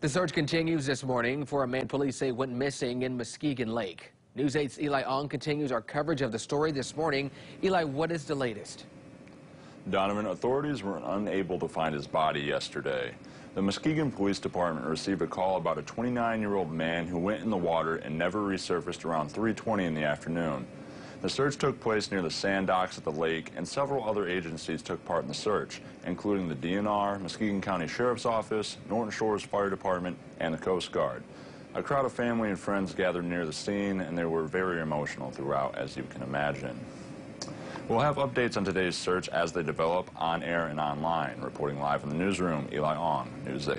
The search continues this morning for a man police say went missing in Muskegon Lake. News 8's Eli Ong continues our coverage of the story this morning. Eli, what is the latest? Donovan, authorities were unable to find his body yesterday. The Muskegon Police Department received a call about a 29-year-old man who went in the water and never resurfaced around 3.20 in the afternoon. The search took place near the sand docks at the lake, and several other agencies took part in the search, including the DNR, Muskegon County Sheriff's Office, Norton Shores Fire Department, and the Coast Guard. A crowd of family and friends gathered near the scene, and they were very emotional throughout, as you can imagine. We'll have updates on today's search as they develop on air and online. Reporting live in the newsroom, Eli Ong, News 8.